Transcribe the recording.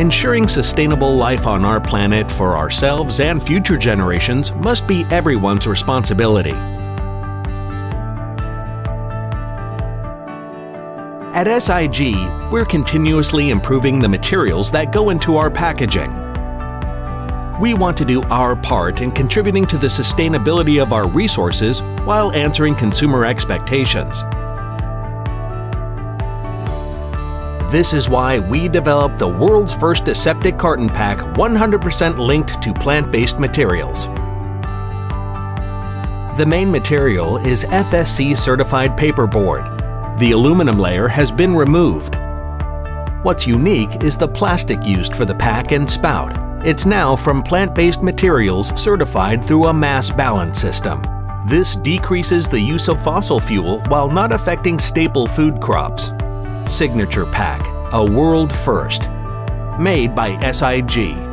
Ensuring sustainable life on our planet for ourselves and future generations must be everyone's responsibility. At SIG, we're continuously improving the materials that go into our packaging. We want to do our part in contributing to the sustainability of our resources while answering consumer expectations. This is why we developed the world's first aseptic carton pack 100% linked to plant-based materials. The main material is FSC certified paperboard. The aluminum layer has been removed. What's unique is the plastic used for the pack and spout. It's now from plant-based materials certified through a mass balance system. This decreases the use of fossil fuel while not affecting staple food crops. Signature Pack, a world first. Made by SIG.